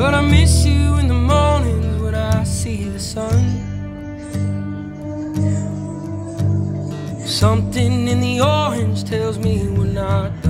But I miss you in the mornings when I see the sun. Something in the orange tells me we're not done.